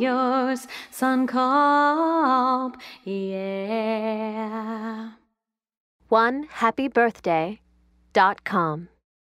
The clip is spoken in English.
yours, Suncorp, yeah. One happy birthday dot com.